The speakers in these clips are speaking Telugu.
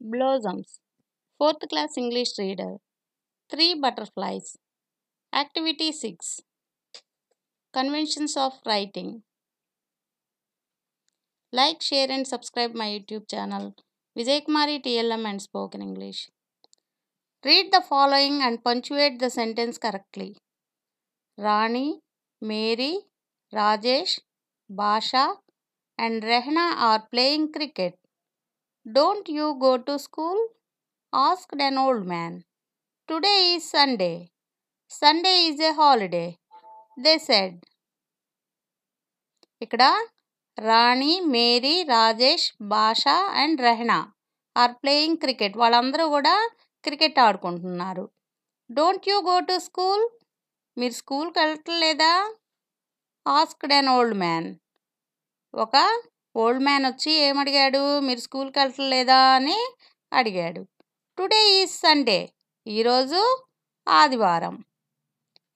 blossoms. Fourth class English reader. Three butterflies. Activity 6. Conventions of writing. Like, share, and subscribe my YouTube channel. Vijay Kumari TLM and Spoken English. Read the following and punctuate the sentence correctly. Rani, Mary, Rajesh, Basha, and Rehna are playing cricket. Don't you go to school? asked an old man. Today is Sunday. Sunday is a holiday. They said. ఇక్కడ Rani Mary Rajesh Basha and Rehana are playing cricket వాళ్ళందరూ కూడా క్రికెట్ ఆడుకుంటున్నారు don't you go to school మీరు స్కూల్కి వెళ్ళట్లేదా ఆస్క్డ్ అన్ ఓల్డ్ మ్యాన్ ఒక ఓల్డ్ మ్యాన్ వచ్చి ఏమడిగాడు? మీరు స్కూల్కి వెళ్ళట్లేదా అని అడిగాడు. Today is Sunday. ఈరోజు ఆదివారం.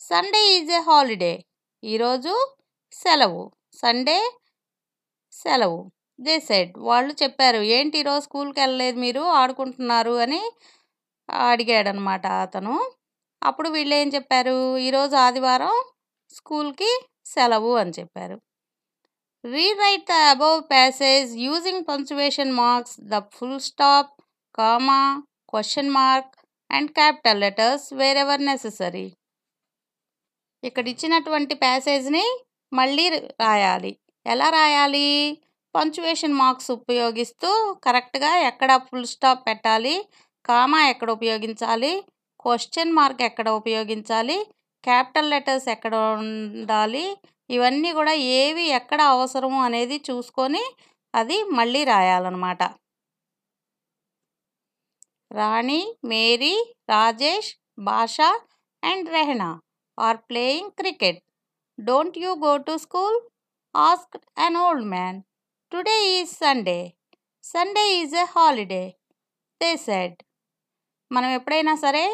Sunday is a holiday. ఈరోజు సెలవు. సండే సెలవు. They said. వాళ్ళు చెప్పారు ఏంటి ఈరోజు స్కూల్కి వెళ్ళలేదు మీరు? ఆడుకుంటున్నారు? అని అడిగాడనమాట అతను. అప్పుడు వీళ్ళు ఏం చెప్పారు? ఈరోజు ఆదివారం స్కూల్కి సెలవు అని చెప్పారు. Rewrite the above passage using punctuation marks the full stop comma question mark and capital letters wherever necessary ఇక్కడ ఇచ్చినటువంటి ప్యాసేజ్ని మళ్ళీ రాయాలి. ఎలా రాయాలి? పంచువేషన్ మార్క్స్ ఉపయోగిస్తూ కరెక్ట్గా ఎక్కడ ఫుల్ స్టాప్ పెట్టాలి కామా ఎక్కడ ఉపయోగించాలి క్వశ్చన్ మార్క్ ఎక్కడ ఉపయోగించాలి క్యాపిటల్ లెటర్స్ ఎక్కడ ఉండాలి ఇవన్నీ కూడా ఏవి ఎక్కడ అవసరము అనేది చూసుకొని అది మళ్ళీ రాయాలన్నమాట. Rani Mary Rajesh Basha and Rehana are playing cricket. Don't you go to school? Ask an old man. Today is Sunday. Sunday is a holiday they said. మనం ఎప్పుడైనా సరే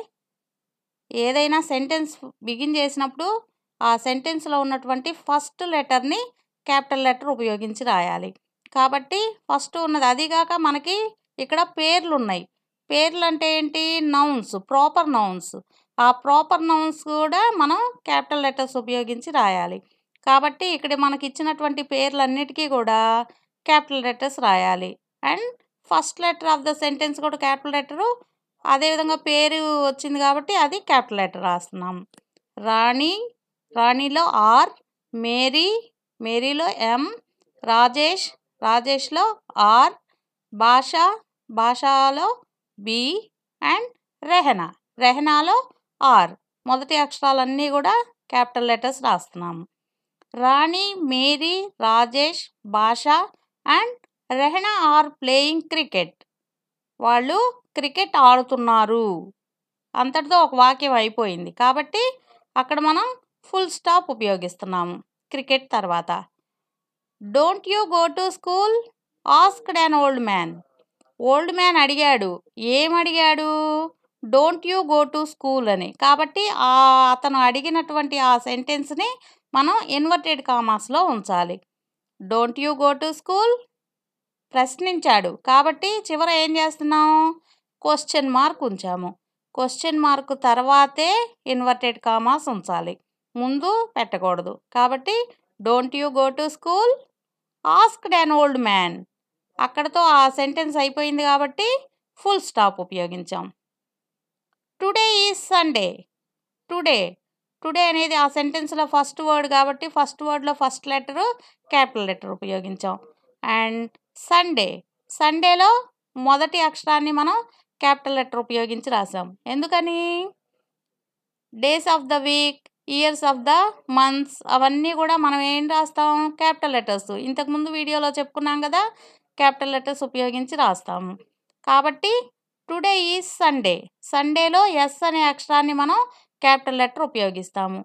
ఏదైనా సెంటెన్స్ బిగిన్ చేసినప్పుడు ఆ సెంటెన్స్లో ఉన్నటువంటి ఫస్ట్ లెటర్ని క్యాపిటల్ లెటర్ ఉపయోగించి రాయాలి. కాబట్టి ఫస్ట్ ఉన్నది అదిగాక మనకి ఇక్కడ పేర్లు ఉన్నాయి పేర్లు అంటే ఏంటి? నౌన్స్ ప్రాపర్ నౌన్స్ ఆ ప్రాపర్ నౌన్స్ కూడా మనం క్యాపిటల్ లెటర్స్ ఉపయోగించి రాయాలి. కాబట్టి ఇక్కడ మనకి ఇచ్చినటువంటి పేర్లన్నిటికీ కూడా క్యాపిటల్ లెటర్స్ రాయాలి. And first letter of the sentence కూడా క్యాపిటల్ లెటరు. అదేవిధంగా పేరు వచ్చింది కాబట్టి అది క్యాపిటల్ లెటర్ రాస్తున్నాం. రాణి రాణిలో ఆర్ మేరీ మేరీలో ఎం రాజేష్ రాజేష్లో ఆర్ భాష భాషలో బి అండ్ రెహనా రెహనాలో ఆర్. మొదటి అక్షరాలన్నీ కూడా క్యాపిటల్ లెటర్స్ రాస్తున్నాము. Rani Mary Rajesh Basha and Rehana are playing cricket. వాళ్ళు క్రికెట్ ఆడుతున్నారు. అంతటితో ఒక వాక్యం అయిపోయింది. కాబట్టి అక్కడ మనం ఫుల్ స్టాప్ ఉపయోగిస్తున్నాము. క్రికెట్ తర్వాత. Don't you go to school? Asked an old man. Old man అడిగాడు. ఏం అడిగాడు? Don't you go to school అని. కాబట్టి ఆ అతను అడిగినటువంటి ఆ సెంటెన్స్ని మనం ఇన్వర్టెడ్ కామాస్లో ఉంచాలి. Don't you go to school? ప్రశ్నించాడు. కాబట్టి చివర ఏం చేస్తున్నాం క్వశ్చన్ మార్క్ ఉంచాము. క్వశ్చన్ మార్క్ తర్వాతే ఇన్వర్టెడ్ కామాస్ ఉంచాలి. ముందు పెట్టకూడదు. కాబట్టి don't you go to school asked an old man అక్కడతో ఆ సెంటెన్స్ అయిపోయింది కాబట్టి full stop ఉపయోగించాం. Today is Sunday today today అనేది ఆ సెంటెన్స్లో ఫస్ట్ వర్డ్ కాబట్టి ఫస్ట్ వర్డ్లో ఫస్ట్ లెటరు క్యాపిటల్ లెటర్ ఉపయోగించాం. అండ్ సండే సండేలో మొదటి అక్షరాన్ని మనం క్యాపిటల్ లెటర్ ఉపయోగించి రాసాం ఎందుకని? Days of the week years of the months అవన్నీ కూడా మనం ఏం రాస్తాం? క్యాపిటల్ లెటర్స్ ఇంతకుముందు వీడియోలో చెప్పుకున్నాం కదా క్యాపిటల్ లెటర్స్ ఉపయోగించి రాస్తాము. కాబట్టి టుడే ఈజ్ సండే సండేలో ఎస్ అనే అక్షరాన్ని మనం క్యాపిటల్ లెటర్ ఉపయోగిస్తాము.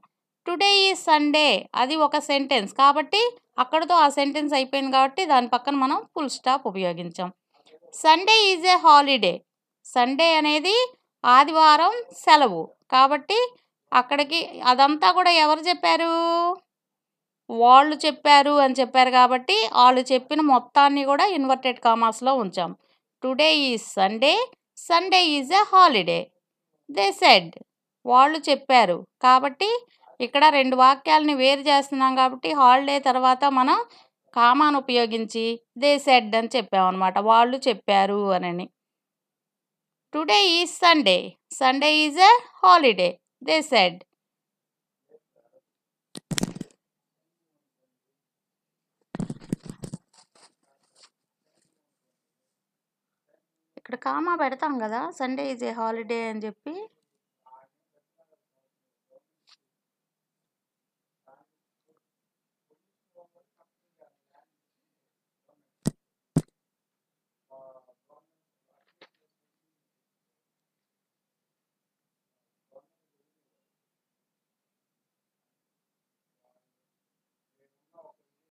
టుడే ఈజ్ సండే అది ఒక సెంటెన్స్ కాబట్టి అక్కడతో ఆ సెంటెన్స్ అయిపోయింది కాబట్టి దాని పక్కన మనం full stop ఉపయోగించాం. Sunday is a holiday Sunday అనేది ఆదివారం సెలవు. కాబట్టి అక్కడికి అదంతా కూడా ఎవరు చెప్పారు? వాళ్ళు చెప్పారు అని చెప్పారు కాబట్టి వాళ్ళు చెప్పిన మొత్తాన్ని కూడా ఇన్వర్టెడ్ కామాస్లో ఉంచాం. Today is Sunday Sunday is a holiday. They said. వాళ్ళు చెప్పారు. కాబట్టి ఇక్కడ రెండు వాక్యాలని వేరు చేస్తున్నాం కాబట్టి హాలిడే తర్వాత మనం కామాను ఉపయోగించి దే సెడ్ అని చెప్పామన్నమాట. వాళ్ళు చెప్పారు అని. Today is Sunday. Sunday is a holiday. They said. ఇక్కడ కామా పెడతాం కదా సండే ఈజ్ ఏ హాలిడే అని చెప్పి